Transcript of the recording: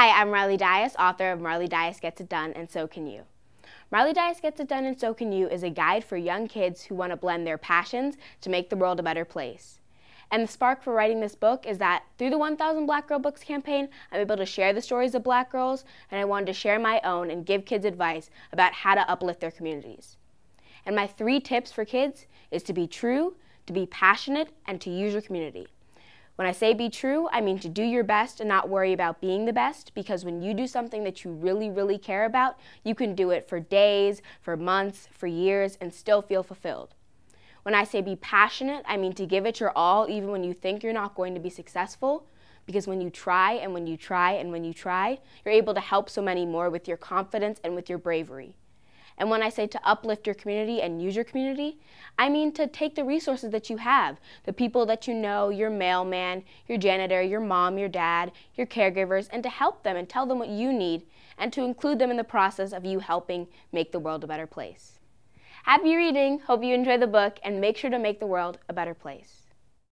Hi, I'm Marley Dias, author of Marley Dias Gets It Done and So Can You. Marley Dias Gets It Done and So Can You is a guide for young kids who want to blend their passions to make the world a better place. And the spark for writing this book is that through the 1000 Black Girl Books campaign, I'm able to share the stories of black girls, and I wanted to share my own and give kids advice about how to uplift their communities. And my three tips for kids is to be true, to be passionate, and to use your community. When I say be true, I mean to do your best and not worry about being the best because when you do something that you really, really care about, you can do it for days, for months, for years, and still feel fulfilled. When I say be passionate, I mean to give it your all even when you think you're not going to be successful. Because when you try and when you try and when you try, you're able to help so many more with your confidence and with your bravery. And when I say to uplift your community and use your community, I mean to take the resources that you have, the people that you know, your mailman, your janitor, your mom, your dad, your caregivers, and to help them and tell them what you need, and to include them in the process of you helping make the world a better place. Happy reading! Hope you enjoy the book, and make sure to make the world a better place.